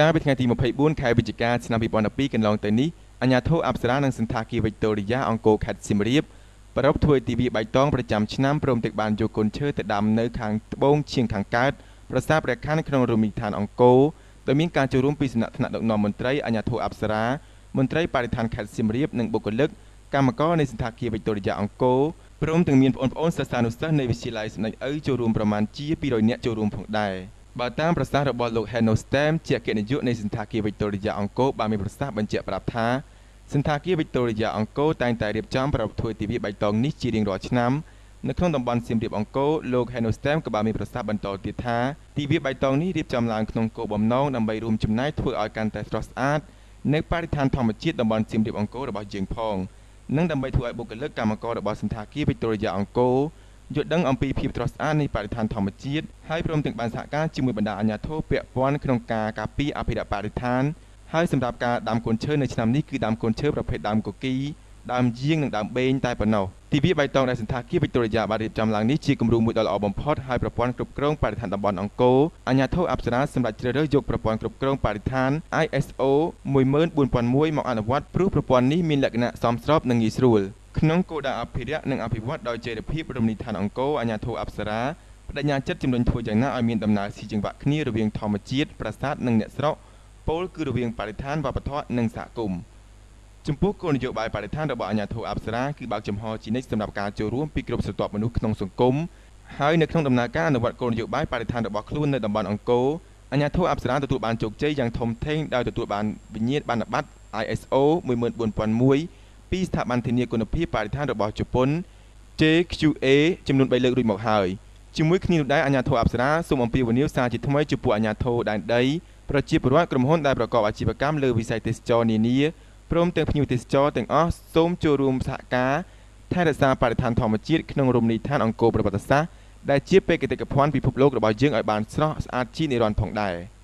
កាលពីថ្ងៃទី24ខែវិច្ឆិកាឆ្នាំ2012កន្លងទៅនេះអាជ្ញាធរអប្សរានិងសន្តាគារវិចតូរីយ៉ាអង្គរខេត្តសៀមរាបប្រពធ្វើទិវាបៃតងប្រចាំឆ្នាំព្រមទាំងបានយកកូនឈើទៅដាំនៅខាងត្បូងឈៀងខាងកើតប្រាសាទព្រះខ័នក្នុងរមណីយដ្ឋានអង្គរដោយមានការចូលរួមពីសំណាក់ថ្នាក់ដឹកនាំមន្ត្រីអាជ្ញាធរអប្សរាមន្ត្រីបរិស្ថានខេត្តសៀមរាបនិងបុគ្គលិកកម្មករនៃសន្តាគារវិចតូរីយ៉ាអង្គរព្រមទាំងមានបងប្អូនសិស្សានុសិស្សនៃវិទ្យាល័យសម្ដេចឪចូលរួមប្រមាណជា200នាក់ចូលរួមផងដែរ បើតាមប្រសាសន៍របស់លោក Heno Stem ជាអគ្គនាយកនៃសន្តាគារវិចតូរីយ៉ាអង្គរបានមានប្រសាសន៍បញ្ជាក់ប្រាប់ថាសន្តាគារវិចតូរីយ៉ាអង្គរតែងតែរៀបចំប្រពៃធ្វើទិវាបៃតងនេះជារៀងរាល់ឆ្នាំនៅក្នុងតំបន់សៀមរាបអង្គរលោក Heno Stem ក៏បានមានប្រសាសន៍បន្តទៀតថាទិវាបៃតងនេះរៀបចំឡើងក្នុងគោលបំណងដើម្បីរួមចំណែកធ្វើឲ្យកាន់តែស្រស់ស្អាតនៅបរិស្ថានធម្មជាតិតំបន់សៀមរាបអង្គររបស់យើងផងនិងដើម្បីធ្វើឲ្យបុគ្គលិកកម្មកររបស់សន្តាគារវិចតូរីយ៉ាអង្គរ យល់ដឹងអំពីភាពស្រស់ស្អាតនៃបរិស្ថានធម្មជាតិហើយព្រមទាំងបានសហការជាមួយបណ្ដាអាជ្ញាធរពាក់ព័ន្ធក្នុងការការពារអភិរក្សបរិស្ថានហើយសម្រាប់ការដាំកូនឈើនៅឆ្នាំនេះគឺដាំកូនឈើប្រភេទដើមកុកីដើមយាងនិងដើមបេងតែប៉ុណ្ណោះទិវាបៃតងដែលសន្តាគារវិចតូរីយ៉ាបានរៀបចំឡើងនេះជាគំរូមួយដ៏ល្អបំផុតហើយប្រព័ន្ធគ្រប់គ្រងបរិស្ថានតំបន់អង្គរអាជ្ញាធរអប្សរាសម្រាប់ជ្រើសរើសយកប្រព័ន្ធគ្រប់គ្រងបរិស្ថាន ISO 14001មកអនុវត្តព្រោះប្រព័ន្ធនេះមានលក្ខណៈសមស្របនិងងាយស្រួល ក្នុងគោលដៅអភិរក្សនិងអភិវឌ្ឍដោយចីរភាពរមណីយដ្ឋានអង្គរអាជ្ញាធរអប្សរាបដិញ្ញាចិត្តជំរុញធ្វើយ៉ាងណាឲ្យមានដំណើរស៊ីចង្វាក់គ្នារវាងធម្មជាតិប្រាសាទនិងអ្នកស្រុកពលគឺរវាងបរិស្ថានវប្បធម៌និងសហគមន៍ចំពោះគោលនយោបាយបរិស្ថានរបស់អាជ្ញាធរអប្សរាគឺបើកចំហជានិច្ចសម្រាប់ការចូលរួមពីគ្រប់ស្រទាប់មនុស្សក្នុងសង្គមហើយនៅក្នុងដំណើរការអនុវត្តគោលនយោបាយបរិស្ថានរបស់ខ្លួននៅតំបន់អង្គរអាជ្ញាធរអប្សរាទទួលបានជោគជ័យយ៉ាងធំធេងដោយទទួលបានវិញ្ញាបនបត្រ ISO 14001 ពីស្ថាប័នធានាគុណភាពបរិស្ថានរបស់ជប៉ុន JQA ចំនួន3លើករួចមកហើយជាមួយគ្នានោះដែរអាជ្ញាធរអប្សរាសូមអំពាវនាវសារជាថ្មីចំពោះអាជ្ញាធរដែនដីប្រជាពលរដ្ឋក្រុមហ៊ុនដែលប្រកបអាជីវកម្មលើវិស័យទេសចរនានាព្រមទាំងភ្ញៀវទេសចរទាំងអស់សូមចូលរួមសហការថែរក្សាបរិស្ថានធម្មជាតិក្នុងរមណីយដ្ឋានអង្គរប្រវត្តិសាស្ត្រដែលជាបេតិកភណ្ឌពិភពលោករបស់យើងឲ្យបានស្រស់ស្អាតជានិរន្តរ៍ផងដែរ។